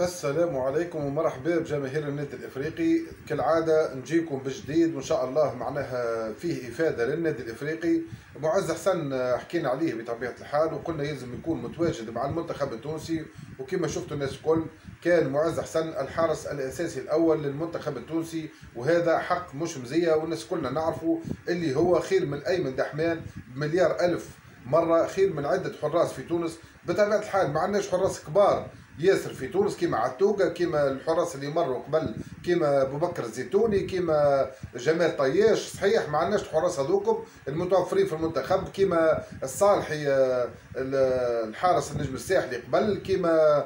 السلام عليكم ومرحبا بجماهير النادي الإفريقي. كالعادة نجيكم بجديد وإن شاء الله معناها فيه إفادة للنادي الإفريقي. معز حسن حكينا عليه بطبيعة الحال وقلنا يلزم يكون متواجد مع المنتخب التونسي. وكما شفتوا الناس الكل كان معز حسن الحارس الأساسي الأول للمنتخب التونسي. وهذا حق مش مزية والناس كلنا نعرفوا اللي هو خير من أيمن دحمان بمليار ألف مرة خير من عدة حراس في تونس. بطبيعة الحال ما عندناش حراس كبار ياسر في تونس كيما عتوقة كيما الحراس اللي مروا قبل كيما أبو بكر الزيتوني كيما جمال طياش. صحيح ما عندناش الحراس هذوكم المتوفرين في المنتخب كيما الصالحي الحارس النجم الساحلي قبل كيما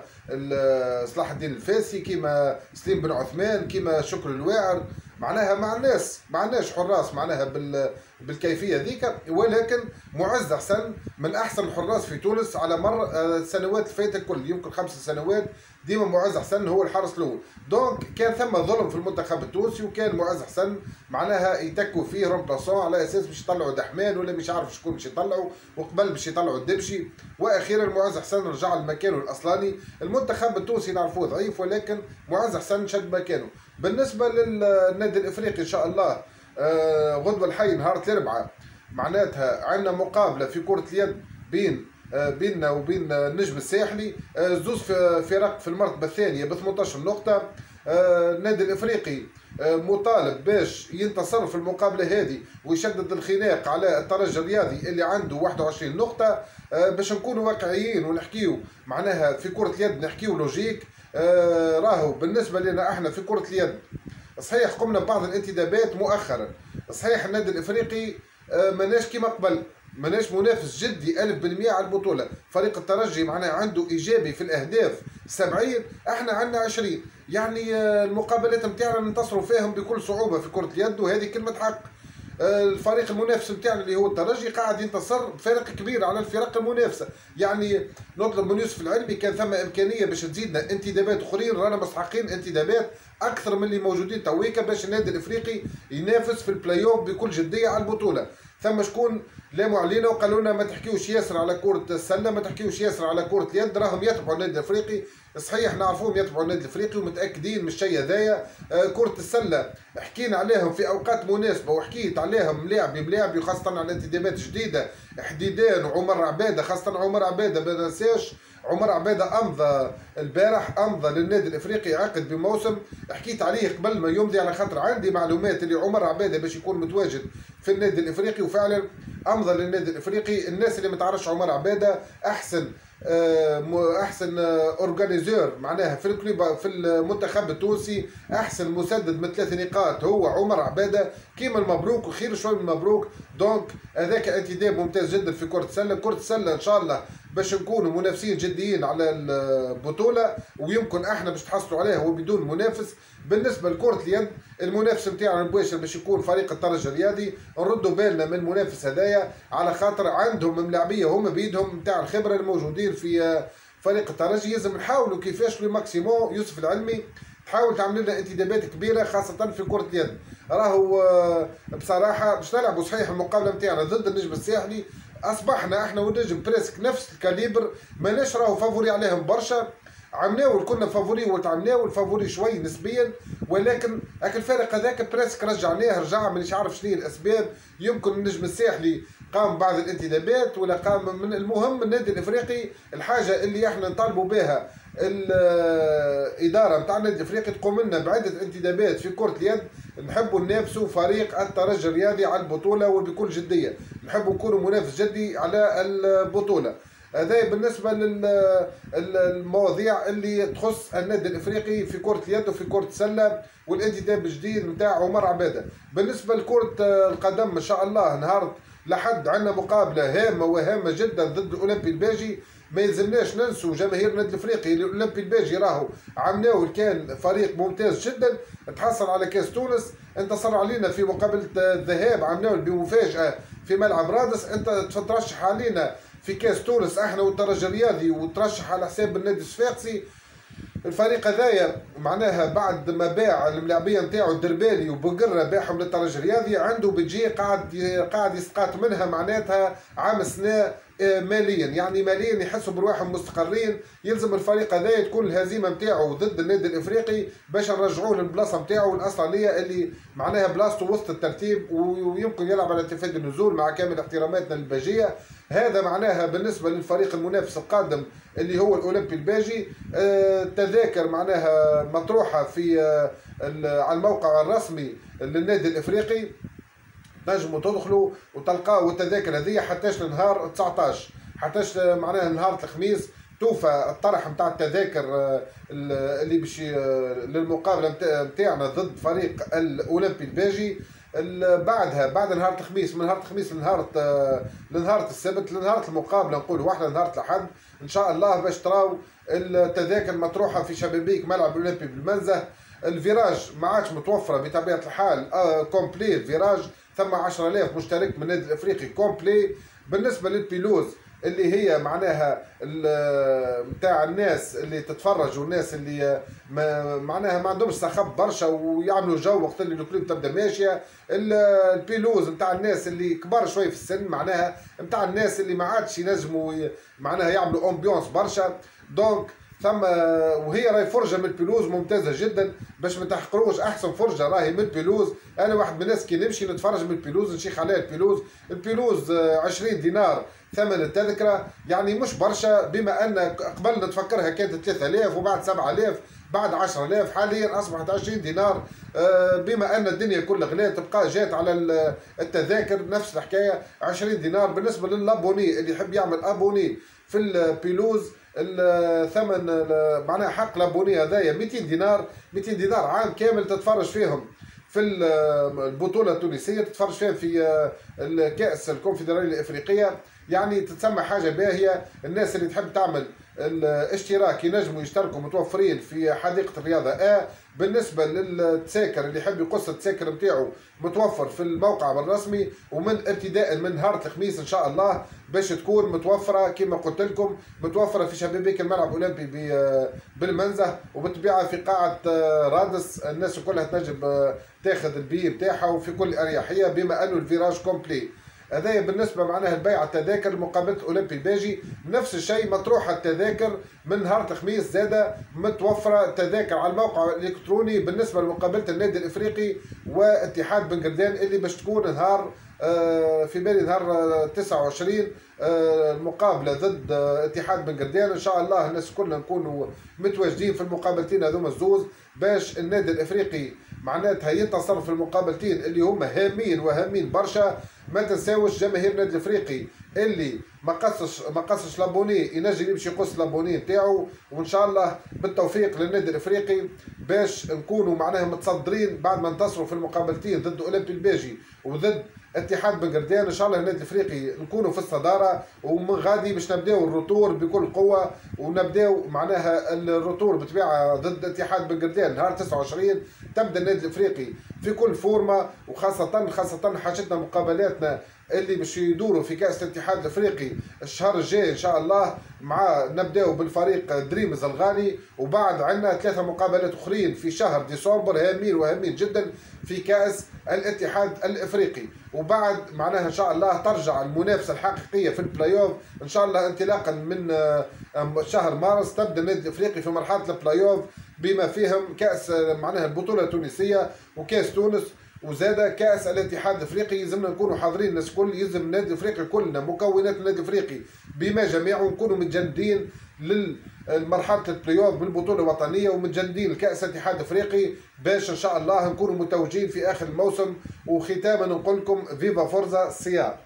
صلاح الدين الفاسي كيما سليم بن عثمان كيما شكر الواعر. معناها مع الناس ما عندناش حراس معناها بال بالكيفية ذيك. ولكن معز حسن من أحسن الحراس في تونس على مر السنوات الفائته الكل يمكن خمس سنوات ديما معز حسن هو الحارس الأول. donc كان ثم ظلم في المنتخب التونسي وكان معز حسن معناها يتكوا فيه remplaçant على أساس باش يطلعوا دحمان ولا مش عارف شكون باش يطلعوا وقبل باش يطلعوا الدبشي. وأخيرا معز حسن رجع لمكانه الأصلاني. المنتخب التونسي نعرفوه ضعيف ولكن معز حسن شد مكانه. بالنسبة للنادي الإفريقي إن شاء الله آه غدوة الحي نهار الأربعاء معناتها عندنا مقابلة في كرة اليد بين آه بيننا وبين النجم الساحلي آه زوز فرق في المرتبة الثانية ب 18 نقطة. النادي الإفريقي مطالب باش ينتصر في المقابلة هذه ويشدد الخناق على الترجي الرياضي اللي عنده 21 نقطة. باش نكونوا واقعيين ونحكيو معناها في كرة اليد نحكيو لوجيك. راهو بالنسبة لنا إحنا في كرة اليد صحيح قمنا ببعض الانتدابات مؤخرا. صحيح النادي الإفريقي آه، ماناش كيما قبل ماناش منافس جدي ألف بالمئة على البطولة. فريق الترجي معناه عنده إيجابي في الأهداف. 70 إحنا عندنا 20 يعني آه، المقابلات نتاعنا ننتصروا فيهم بكل صعوبة في كرة اليد وهذه كلمة حق. الفريق المنافس نتاعنا اللي هو الترجي قاعد ينتصر بفارق كبير على الفرق المنافسة. يعني نطلب من يوسف العلمي كان ثم إمكانية باش تزيدنا انتدابات أخرين رانا مستحقين انتدابات أكثر من اللي موجودين تويكا باش النادي الإفريقي ينافس في البلاي اوف بكل جدية على البطولة. ثم شكون لاموا علينا وقالوا لنا ما تحكيوش ياسر على كرة السلة ما تحكيوش ياسر على كرة اليد راهم يتبعوا النادي الإفريقي صحيح نعرفوهم يتبعوا النادي الافريقي ومتأكدين من الشيء هذايا. آه كرة السلة حكينا عليهم في أوقات مناسبة وحكيت عليهم ملاعبي ملاعبي وخاصة على انتدابات جديدة حديدان وعمر عبادة خاصة عمر عبادة ما ننساش عمر عبادة أمضى البارح أمضى للنادي الإفريقي عقد بموسم. حكيت عليه قبل ما يمضي على خاطر عندي معلومات اللي عمر عبادة باش يكون متواجد في النادي الإفريقي. وفعلا أمضى للنادي الإفريقي. الناس اللي ما تعرفش عمر عبادة أحسن أحسن organiseur معناها في ال club في المنتخب التونسي أحسن مسدد من ثلاث نقاط. هو عمر عبادة. كيما المبروك وخير شوي من المبروك. donc هذاك انتداب ممتاز جدا في كرة السلة. كرة السلة إن شاء الله باش نكونوا منافسين جديين على البطولة ويمكن إحنا باش تحصلوا عليها وبدون منافس. بالنسبة لكرة اليد المنافس نتاعنا المباشر باش يكون فريق الترجي الرياضي نردوا بالنا من المنافس هذايا على خاطر عندهم ملاعبية هم بيدهم نتاع الخبرة الموجودين في فريق الترجي لازم نحاولوا كيفاش le maximum يوسف العلمي تحاول تعمل لنا انتدابات كبيرة خاصة في كرة اليد. راهو بصراحة باش نلعبوا صحيح المقابلة نتاعنا ضد النجم الساحلي أصبحنا إحنا والنجم presque نفس ال calibre ماناش راهو favori عليهم برشا. عمناول كنا favori وتعمناول favori شوي نسبيا ولكن لكن الفارق هذاك presque رجعناه رجع مانيش عارف شنو الأسباب. يمكن النجم الساحلي قام بعض الانتدابات ولا قام من المهم النادي الإفريقي الحاجة اللي إحنا نطالبوا بها. الاداره نتاع النادي الإفريقي تقوم لنا بعدة انتدابات في كرة اليد. نحبوا ننافسوا فريق الترجي الرياضي على البطولة وبكل جدية. نحبوا نكونوا منافس جدي على البطولة. هذا بالنسبة للمواضيع اللي تخص النادي الإفريقي في كرة اليد وفي كرة السلة والانتداب الجديد نتاع عمر عبادة. بالنسبة لكرة القدم إن شاء الله نهار لحد عندنا مقابلة هامة وهامة جدا ضد الأولمبي الباجي ما يلزمناش ننسوا جماهير النادي الإفريقي. الأولمبي الباجي راهو عمناو كان فريق ممتاز جدا. تحصل على كاس تونس. انتصر علينا في مقابلة الذهاب عمناو بمفاجأة في ملعب رادس أنت ترشح علينا في كاس تونس أحنا والترجي الرياضي وترشح على حساب النادي الصفاقسي. الفريق هذايا معناها بعد ما باع الملاعبية نتاعو الدربالي وبقرة باعهم للترجي الرياضي عنده بيجي قاعد قاعد يسقط منها معناتها عام سنه ماليا. يعني ماليا يحسوا برواحهم مستقرين يلزم الفريق هذا تكون الهزيمة نتاعو ضد النادي الإفريقي باش نرجعوه للبلاصة نتاعو الأصلية اللي معناها بلاصته وسط الترتيب ويمكن يلعب على اتفاق النزول مع كامل احتراماتنا للباجيه هذا معناها بالنسبة للفريق المنافس القادم اللي هو الأولمبي الباجي. التذاكر آه، معناها مطروحة في آه، على الموقع الرسمي للنادي الإفريقي. تنجموا تدخلوا وتلقاو التذاكر هذه حتىش لنهار 19 حتىش معناها نهار الخميس توفى الطرح نتاع التذاكر آه، اللي باش للمقابلة نتاعنا ضد فريق الاولمبي الباجي بعدها بعد نهار الخميس من نهار الخميس لنهار لنهار السبت لنهار المقابلة نقول واحدة نهار الأحد. إن شاء الله باش تراو التذاكر مطروحة في شبابيك ملعب الاولمبي بالمنزه. ال virage ما عادش متوفرة بطبيعة الحال. آه complet ال virage ثم 10000 مشترك من النادي الإفريقي. complet بالنسبة لل pelouse اللي هي معناها نتاع الناس اللي تتفرج والناس اللي ما معناها ما عندهمش سخب برشا ويعملوا جو وقت اللي ال club تبدا ماشية. ال pelouse نتاع الناس اللي كبار شوي في السن معناها نتاع الناس اللي ما عادش ينجموا معناها يعملوا ambiance برشا. donc ثم وهي راهي فرجة من ال pelouse ممتازة جدا باش ما تحقروش أحسن فرجة راهي من ال pelouse أنا واحد من الناس كي نمشي نتفرج من ال pelouse نشيخ عليها ال pelouse. ال pelouse 20 دينار ثمن التذكرة. يعني مش برشا بما أن قبل نتفكرها كانت 3000 وبعد 7000 بعد 10000 حاليا أصبحت 20 دينار. آه، بما أن الدنيا كلها غلات تبقى جات على التذاكر نفس الحكاية. 20 دينار بالنسبة لل abonné اللي يحب يعمل abonné في ال pelouse. الثمن معناها حق l'abonné هذايا 200 دينار 200 دينار عام كامل تتفرج فيهم. في البطولة التونسية تتفرج فيها في الكأس الكونفدرالية الإفريقية. يعني تتسمى حاجة باهية الناس اللي تحب تعمل الاشتراك ينجموا يشتركوا متوفرين في حديقة الرياضة. آ بالنسبة للتساكر اللي يحب يقص التساكر نتاعو متوفر في الموقع الرسمي ومن ابتداء من نهار الخميس إن شاء الله باش تكون متوفرة كما قلت لكم متوفرة في شبابيك الملعب الأولمبي بالمنزه وبالطبيعة في قاعة رادس الناس كلها تنجم تاخذ ال billet نتاعها وفي كل أريحية بما أنه ال virage complet. هذايا بالنسبة معناها البيع التذاكر مقابلة اولمبي الباجي نفس الشيء مطروحه التذاكر من نهار الخميس زادة متوفرة تذاكر على الموقع الإلكتروني بالنسبة لمقابلة النادي الإفريقي واتحاد بن قردان اللي باش تكون نهار في بالي نهار 29 آه، المقابلة ضد اتحاد بن قردان إن شاء الله الناس كلنا نكونوا متواجدين في المقابلتين هذوما الزوز باش النادي الإفريقي معناتها ينتصر في المقابلتين اللي هما هامين وهامين برشا. ما تنساوش جماهير النادي الإفريقي اللي ما قصش ما قصش l'abonné ينجم يمشي يقص l'abonné نتاعو. وإن شاء الله بالتوفيق للنادي الإفريقي باش نكونوا معناها متصدرين بعد ما انتصروا في المقابلتين ضد اولمبي الباجي وضد اتحاد بنقردان إن شاء الله النادي الإفريقي نكونوا في الصدارة ومن غادي باش نبدأو ال retour بكل قوة ونبدأو معناها ال retour بطبيعة ضد اتحاد بنقردان نهار 29 تبدأ النادي الإفريقي في كل فورمة وخاصه خاصة حاجتنا مقابلاتنا اللي باش يدوروا في كأس الاتحاد الأفريقي الشهر الجاي إن شاء الله مع نبداو بالفريق دريمز الغالي وبعد عندنا ثلاثة مقابلات أخرين في شهر ديسمبر هامين وهامين جدا في كأس الاتحاد الأفريقي. وبعد معناها إن شاء الله ترجع المنافسة الحقيقية في البلاي اوف إن شاء الله انطلاقا من شهر مارس تبدأ النادي الأفريقي في مرحلة البلاي اوف بما فيهم كأس معناها البطولة التونسية وكأس تونس. وزاد كأس الاتحاد الإفريقي يلزمنا نكونوا حاضرين. الناس الكل يلزم النادي الافريقي كلنا مكونات النادي الافريقي بما جميعه نكونوا متجندين للمرحله البلاي اوف بالبطوله الوطنية ومتجندين الكاس الاتحاد الإفريقي باش إن شاء الله نكونوا متوجين في آخر الموسم. وختاما نقول لكم viva forza CA!